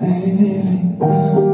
Now.